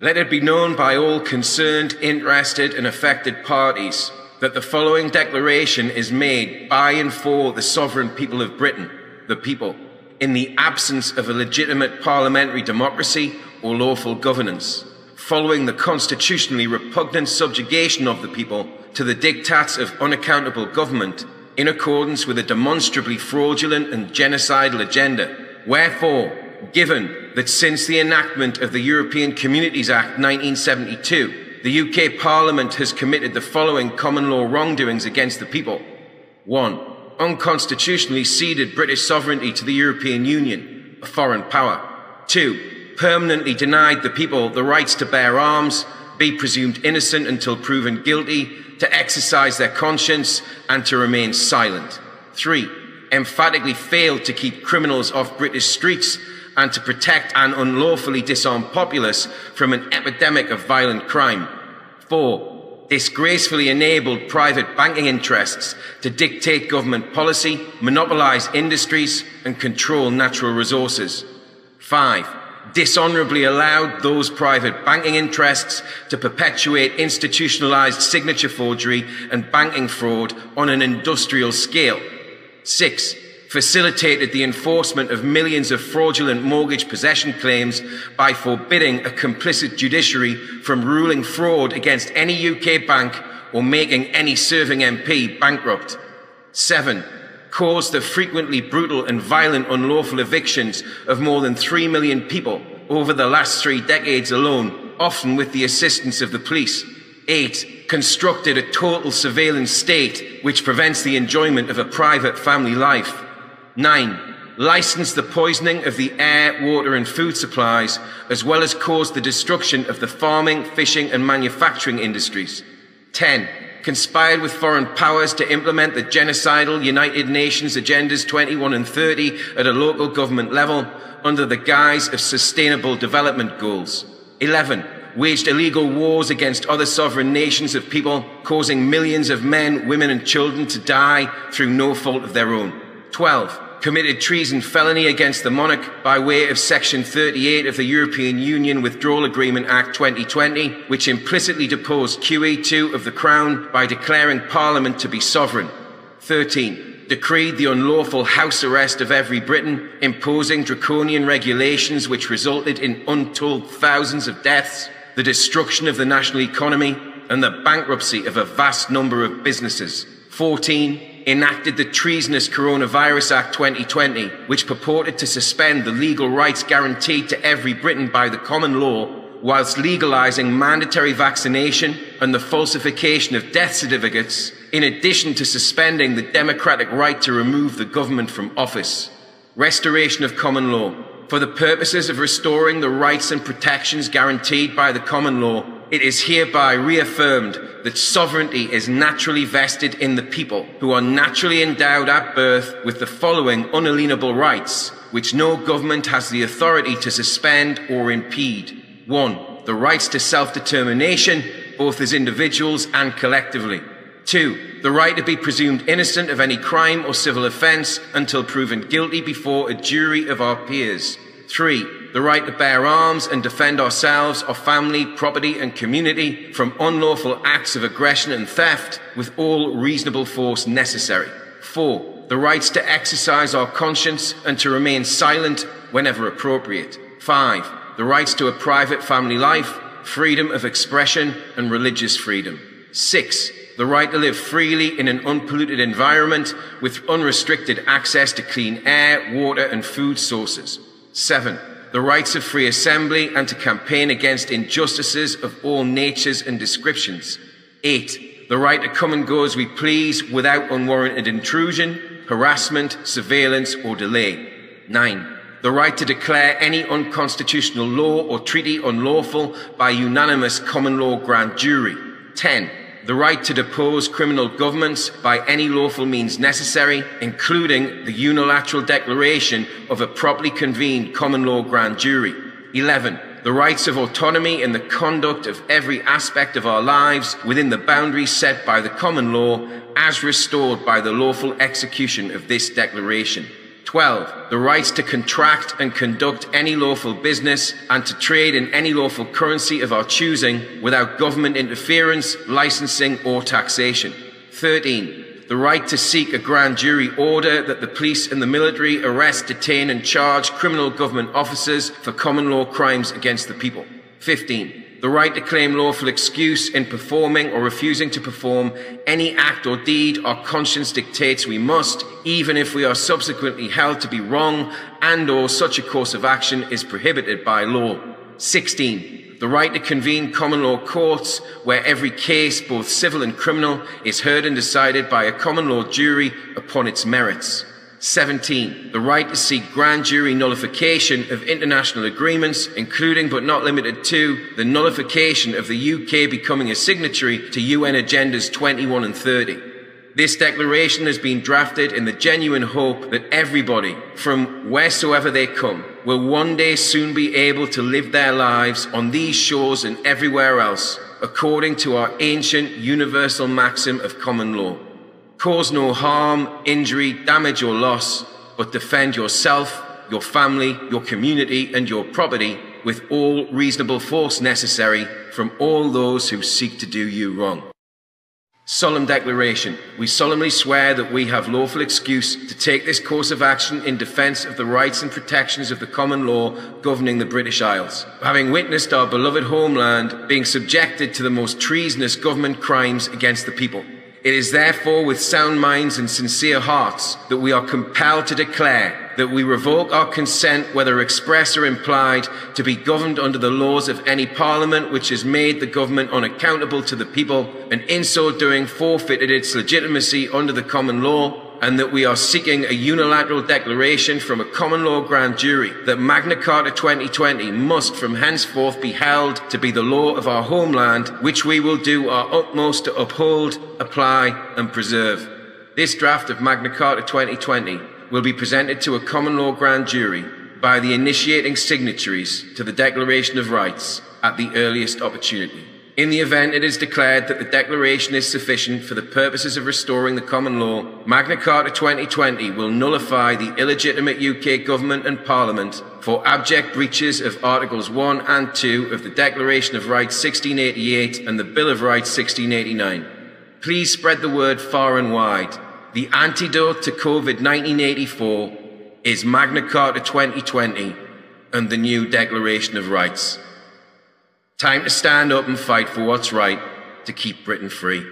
Let it be known by all concerned, interested, and affected parties that the following declaration is made by and for the sovereign people of Britain, the people, in the absence of a legitimate parliamentary democracy or lawful governance, following the constitutionally repugnant subjugation of the people to the diktats of unaccountable government in accordance with a demonstrably fraudulent and genocidal agenda. Wherefore, given that since the enactment of the European Communities Act 1972, the UK Parliament has committed the following common law wrongdoings against the people. 1. Unconstitutionally ceded British sovereignty to the European Union, a foreign power. 2. Permanently denied the people the rights to bear arms, be presumed innocent until proven guilty, to exercise their conscience, and to remain silent. 3. Emphatically failed to keep criminals off British streets and to protect an unlawfully disarmed populace from an epidemic of violent crime. Four, disgracefully enabled private banking interests to dictate government policy, monopolise industries, and control natural resources. Five, dishonourably allowed those private banking interests to perpetuate institutionalised signature forgery and banking fraud on an industrial scale. Six, facilitated the enforcement of millions of fraudulent mortgage possession claims by forbidding a complicit judiciary from ruling fraud against any UK bank or making any serving MP bankrupt. Seven, caused the frequently brutal and violent unlawful evictions of more than three million people over the last three decades alone, often with the assistance of the police. Eight, constructed a total surveillance state which prevents the enjoyment of a private family life. 9. Licensed the poisoning of the air, water, and food supplies, as well as caused the destruction of the farming, fishing, and manufacturing industries. 10. Conspired with foreign powers to implement the genocidal United Nations Agendas 21 and 30 at a local government level under the guise of sustainable development goals. 11 waged illegal wars against other sovereign nations of people, causing millions of men, women, and children to die through no fault of their own. 12 committed treason felony against the monarch by way of Section 38 of the European Union Withdrawal Agreement Act 2020, which implicitly deposed QE2 of the Crown by declaring Parliament to be sovereign. 13. Decreed the unlawful house arrest of every Briton, imposing draconian regulations which resulted in untold thousands of deaths, the destruction of the national economy, and the bankruptcy of a vast number of businesses. 14 enacted the treasonous Coronavirus Act 2020, which purported to suspend the legal rights guaranteed to every Briton by the common law, whilst legalising mandatory vaccination and the falsification of death certificates, in addition to suspending the democratic right to remove the government from office. Restoration of common law. For the purposes of restoring the rights and protections guaranteed by the common law, it is hereby reaffirmed that sovereignty is naturally vested in the people, who are naturally endowed at birth with the following unalienable rights, which no government has the authority to suspend or impede. 1. The rights to self-determination, both as individuals and collectively. 2. The right to be presumed innocent of any crime or civil offence until proven guilty before a jury of our peers. 3 the right to bear arms and defend ourselves, our family, property, and community from unlawful acts of aggression and theft with all reasonable force necessary. Four, the rights to exercise our conscience and to remain silent whenever appropriate. Five, the rights to a private family life, freedom of expression, and religious freedom. Six, the right to live freely in an unpolluted environment with unrestricted access to clean air, water, and food sources. Seven, the rights of free assembly and to campaign against injustices of all natures and descriptions. 8. The right to come and go as we please without unwarranted intrusion, harassment, surveillance, or delay. 9. The right to declare any unconstitutional law or treaty unlawful by unanimous common law grand jury. 10 the right to depose criminal governments by any lawful means necessary, including the unilateral declaration of a properly convened common law grand jury. 11. The rights of autonomy in the conduct of every aspect of our lives within the boundaries set by the common law as restored by the lawful execution of this declaration. 12. The rights to contract and conduct any lawful business and to trade in any lawful currency of our choosing without government interference, licensing, or taxation. 13 the right to seek a grand jury order that the police and the military arrest, detain and charge criminal government officers for common law crimes against the people. 15 the right to claim lawful excuse in performing or refusing to perform any act or deed our conscience dictates we must, even if we are subsequently held to be wrong and or such a course of action is prohibited by law. 16. The right to convene common law courts where every case, both civil and criminal, is heard and decided by a common law jury upon its merits. 17. The right to seek grand jury nullification of international agreements, including but not limited to the nullification of the UK becoming a signatory to UN Agendas 21 and 30. This declaration has been drafted in the genuine hope that everybody, from wheresoever they come, will one day soon be able to live their lives on these shores and everywhere else, according to our ancient universal maxim of common law. Cause no harm, injury, damage, or loss, but defend yourself, your family, your community, and your property with all reasonable force necessary from all those who seek to do you wrong. Solemn declaration. We solemnly swear that we have lawful excuse to take this course of action in defence of the rights and protections of the common law governing the British Isles. Having witnessed our beloved homeland being subjected to the most treasonous government crimes against the people. It is therefore with sound minds and sincere hearts that we are compelled to declare that we revoke our consent, whether express or implied, to be governed under the laws of any parliament which has made the government unaccountable to the people, and in so doing forfeited its legitimacy under the common law, and that we are seeking a unilateral declaration from a common law grand jury that Magna Carta 2020 must from henceforth be held to be the law of our homeland, which we will do our utmost to uphold, apply, and preserve. This draft of Magna Carta 2020 will be presented to a common law grand jury by the initiating signatories to the Declaration of Rights at the earliest opportunity. In the event it is declared that the declaration is sufficient for the purposes of restoring the common law, Magna Carta 2020 will nullify the illegitimate UK government and parliament for abject breaches of Articles 1 and 2 of the Declaration of Rights 1688 and the Bill of Rights 1689. Please spread the word far and wide. The antidote to COVID 1984 is Magna Carta 2020 and the new Declaration of Rights. Time to stand up and fight for what's right to keep Britain free.